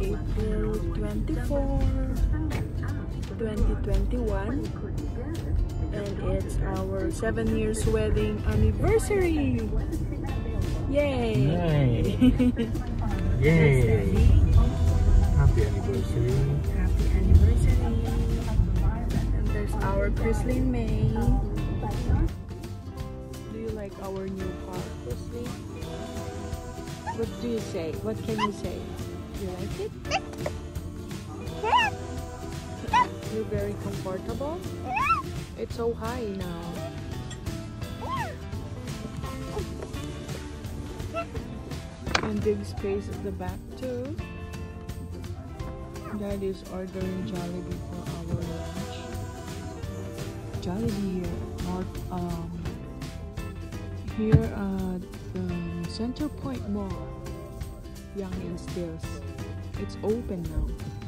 April 24, 2021 and it's our seven years wedding anniversary! Yay! Yay! Happy anniversary! Happy anniversary! And there's our Chrislyn May. Do you like our new car, Chrislyn? What do you say? What can you say? You like it? You're very comfortable? It's so high now. And big space at the back too. Dad is ordering Jollibee for our lunch. Jollibee here, North, um, here at the Center Point Mall, Yonge and. It's open now.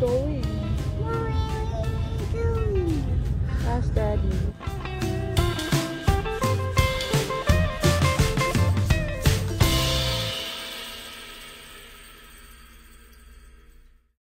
Going?